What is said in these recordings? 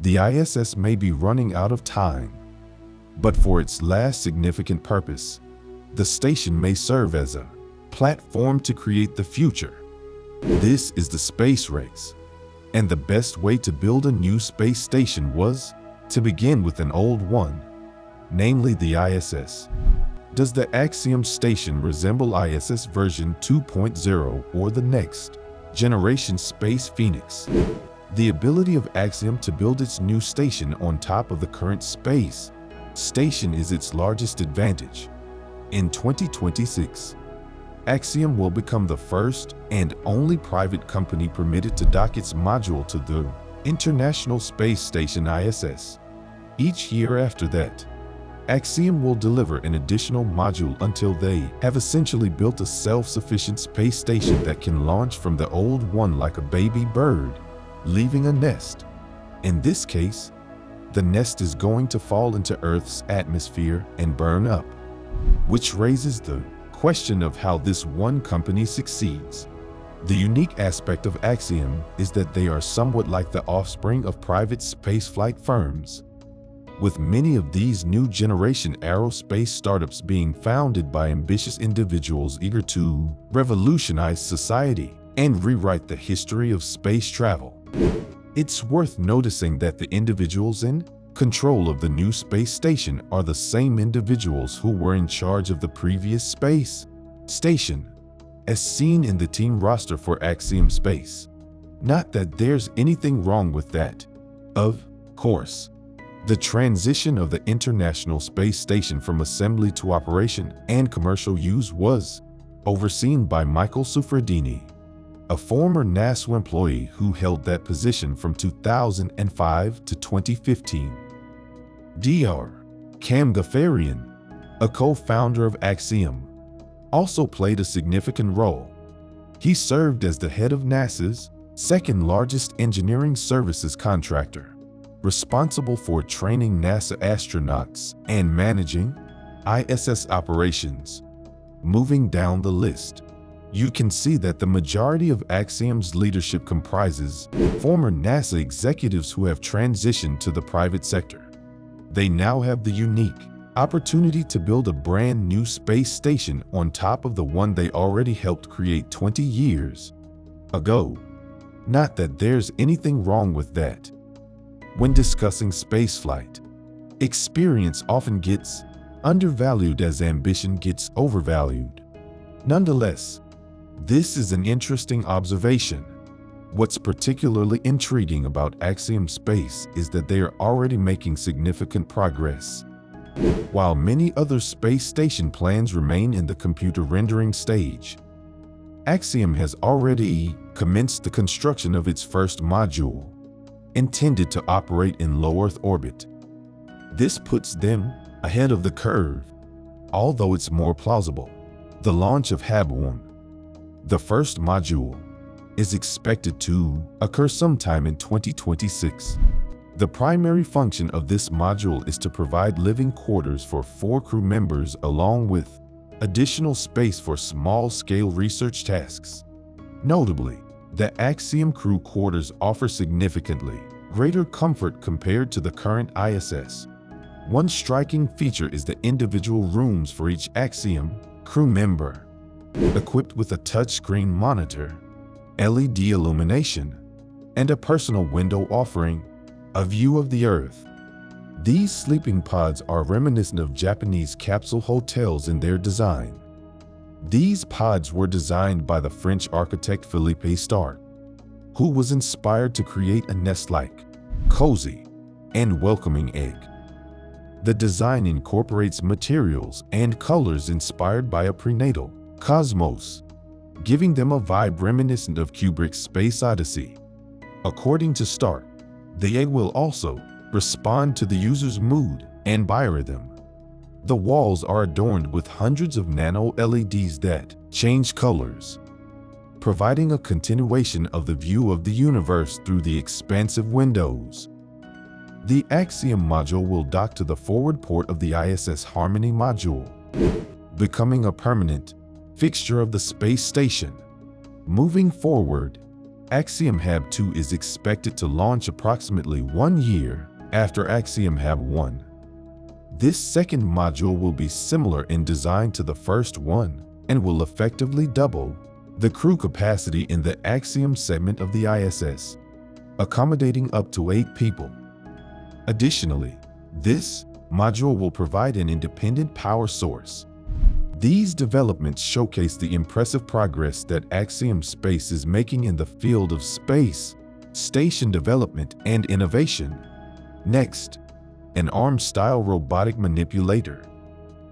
the ISS may be running out of time. But for its last significant purpose, the station may serve as a platform to create the future. This is the space race. And the best way to build a new space station was to begin with an old one, namely the ISS. Does the Axiom station resemble ISS version 2.0 or the next generation Space Phoenix? The ability of Axiom to build its new station on top of the current space station is its largest advantage. In 2026, Axiom will become the first and only private company permitted to dock its module to the International Space Station ISS. Each year after that, Axiom will deliver an additional module until they have essentially built a self-sufficient space station that can launch from the old one like a baby bird, leaving a nest. In this case, the nest is going to fall into Earth's atmosphere and burn up, which raises the question of how this one company succeeds. The unique aspect of Axiom is that they are somewhat like the offspring of private spaceflight firms with many of these new generation aerospace startups being founded by ambitious individuals eager to revolutionize society and rewrite the history of space travel. It's worth noticing that the individuals in control of the new space station are the same individuals who were in charge of the previous space station, as seen in the team roster for Axiom Space. Not that there's anything wrong with that. Of course, the transition of the International Space Station from assembly to operation and commercial use was overseen by Michael Suffredini, a former NASA employee who held that position from 2005 to 2015. Dr. Kam Ghaffarian, a co-founder of Axiom, also played a significant role. He served as the head of NASA's second largest engineering services contractor responsible for training NASA astronauts and managing ISS operations. Moving down the list, you can see that the majority of Axiom's leadership comprises former NASA executives who have transitioned to the private sector. They now have the unique opportunity to build a brand new space station on top of the one they already helped create 20 years ago. Not that there's anything wrong with that. When discussing spaceflight, experience often gets undervalued as ambition gets overvalued. Nonetheless, this is an interesting observation. What's particularly intriguing about Axiom Space is that they are already making significant progress. While many other space station plans remain in the computer rendering stage, Axiom has already commenced the construction of its first module intended to operate in low Earth orbit. This puts them ahead of the curve, although it's more plausible. The launch of HAB-1, the first module, is expected to occur sometime in 2026. The primary function of this module is to provide living quarters for four crew members along with additional space for small-scale research tasks. Notably, the Axiom crew quarters offer significantly greater comfort compared to the current ISS. One striking feature is the individual rooms for each Axiom crew member, equipped with a touchscreen monitor, LED illumination, and a personal window offering a view of the Earth. These sleeping pods are reminiscent of Japanese capsule hotels in their design. These pods were designed by the French architect Philippe Starck, who was inspired to create a nest-like, cozy, and welcoming egg. The design incorporates materials and colors inspired by a prenatal cosmos, giving them a vibe reminiscent of Kubrick's Space Odyssey. According to Starck, the egg will also respond to the user's mood and biorhythm the walls are adorned with hundreds of nano LEDs that change colors, providing a continuation of the view of the universe through the expansive windows. The Axiom module will dock to the forward port of the ISS Harmony module, becoming a permanent fixture of the space station. Moving forward, Axiom Hab 2 is expected to launch approximately one year after Axiom Hab 1. This second module will be similar in design to the first one and will effectively double the crew capacity in the Axiom segment of the ISS, accommodating up to eight people. Additionally, this module will provide an independent power source. These developments showcase the impressive progress that Axiom Space is making in the field of space, station development, and innovation. Next, an ARM-style robotic manipulator,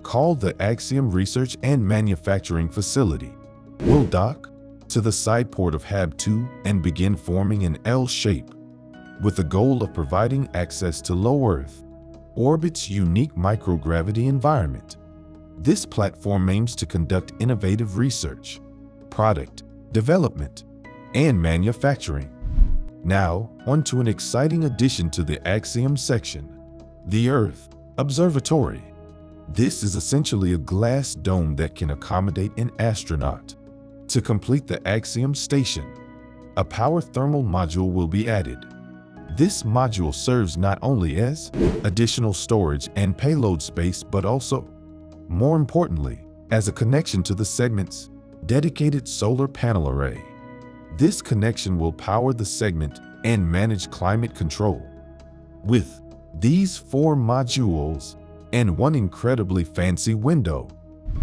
called the Axiom Research and Manufacturing Facility, will dock to the side port of HAB-2 and begin forming an L shape, with the goal of providing access to low Earth orbit's unique microgravity environment. This platform aims to conduct innovative research, product development, and manufacturing. Now, on to an exciting addition to the Axiom section, the Earth Observatory. This is essentially a glass dome that can accommodate an astronaut. To complete the Axiom station, a power thermal module will be added. This module serves not only as additional storage and payload space, but also, more importantly, as a connection to the segment's dedicated solar panel array. This connection will power the segment and manage climate control. With these four modules and one incredibly fancy window,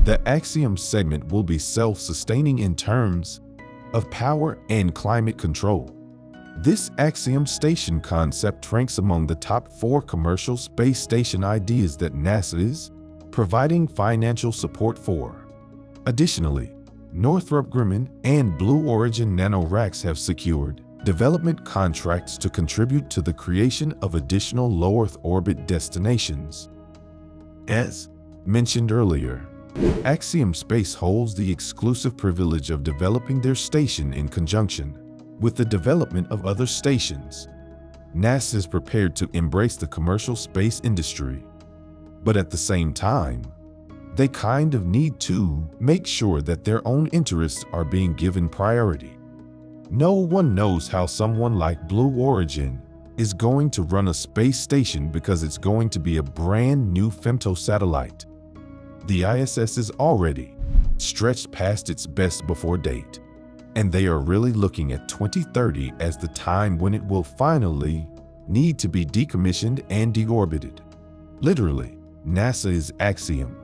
the Axiom segment will be self-sustaining in terms of power and climate control. This Axiom station concept ranks among the top four commercial space station ideas that NASA is providing financial support for. Additionally, Northrop Grumman and Blue Origin NanoRacks have secured development contracts to contribute to the creation of additional low Earth orbit destinations. As mentioned earlier, Axiom Space holds the exclusive privilege of developing their station in conjunction with the development of other stations. NASA is prepared to embrace the commercial space industry, but at the same time, they kind of need to make sure that their own interests are being given priority. No one knows how someone like Blue Origin is going to run a space station because it's going to be a brand new femto satellite. The ISS is already stretched past its best before date, and they are really looking at 2030 as the time when it will finally need to be decommissioned and deorbited. Literally, NASA is Axiom.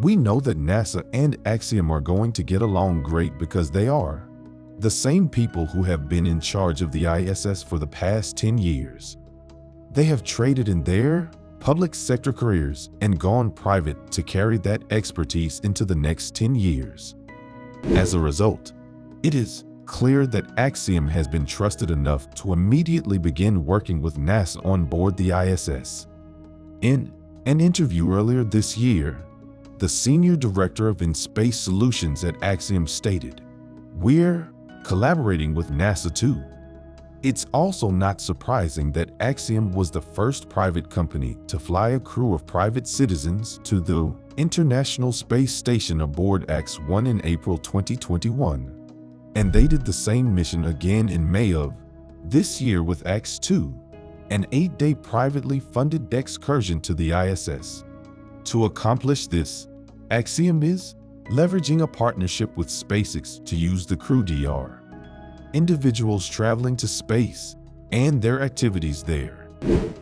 We know that NASA and Axiom are going to get along great because they are the same people who have been in charge of the ISS for the past 10 years. They have traded in their public sector careers and gone private to carry that expertise into the next 10 years. As a result, it is clear that Axiom has been trusted enough to immediately begin working with NASA on board the ISS. In an interview earlier this year, the senior director of In-Space Solutions at Axiom stated, We're collaborating with NASA too. It's also not surprising that Axiom was the first private company to fly a crew of private citizens to the International Space Station aboard Ax-1 in April 2021. And they did the same mission again in May of this year with Ax-2, an eight-day privately funded excursion to the ISS. To accomplish this, Axiom is leveraging a partnership with SpaceX to use the Crew DR. Individuals traveling to space and their activities there.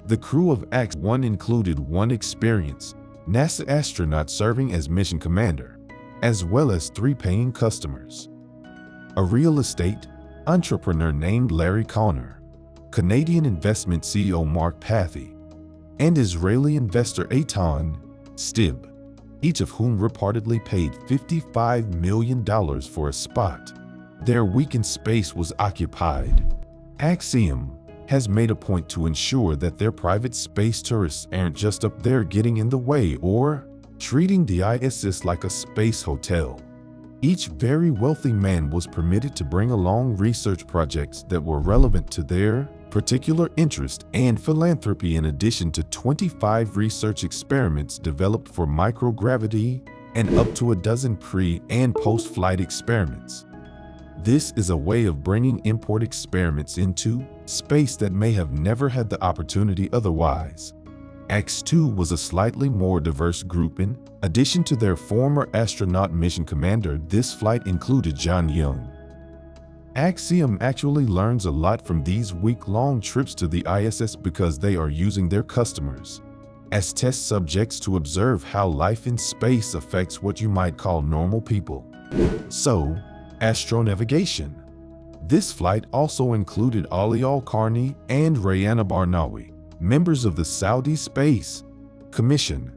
The crew of Ax-1 included one experienced NASA astronaut serving as mission commander, as well as three paying customers. A real estate entrepreneur named Larry Connor, Canadian investment CEO Mark Pathy, and Israeli investor Eytan Stibbe each of whom reportedly paid $55 million for a spot. Their weekend space was occupied. Axiom has made a point to ensure that their private space tourists aren't just up there getting in the way or treating the ISS like a space hotel. Each very wealthy man was permitted to bring along research projects that were relevant to their particular interest and philanthropy in addition to 25 research experiments developed for microgravity and up to a dozen pre- and post-flight experiments. This is a way of bringing import experiments into space that may have never had the opportunity otherwise. Ax-2 was a slightly more diverse group in addition to their former astronaut mission commander, this flight included John Young. Axiom actually learns a lot from these week-long trips to the ISS because they are using their customers as test subjects to observe how life in space affects what you might call normal people. So, astronavigation. This flight also included Ali Al-Qarni and Rayyanah Barnawi, members of the Saudi Space Commission.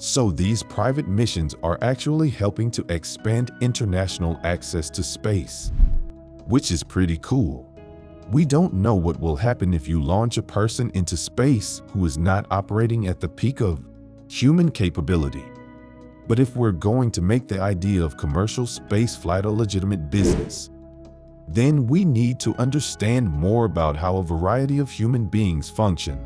So these private missions are actually helping to expand international access to space, which is pretty cool. We don't know what will happen if you launch a person into space who is not operating at the peak of human capability. But if we're going to make the idea of commercial spaceflight a legitimate business, then we need to understand more about how a variety of human beings function.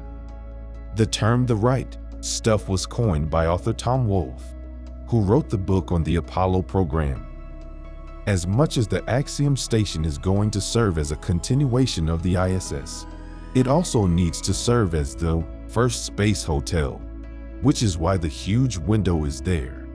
The term the right stuff was coined by author Tom Wolfe, who wrote the book on the Apollo program. As much as the Axiom station is going to serve as a continuation of the ISS, it also needs to serve as the first space hotel, which is why the huge window is there.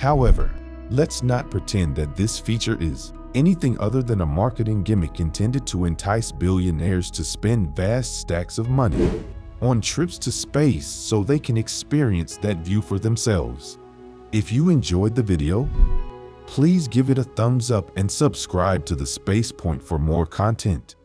However, let's not pretend that this feature is anything other than a marketing gimmick intended to entice billionaires to spend vast stacks of money on trips to space so they can experience that view for themselves. If you enjoyed the video, please give it a thumbs up and subscribe to the Space Point for more content.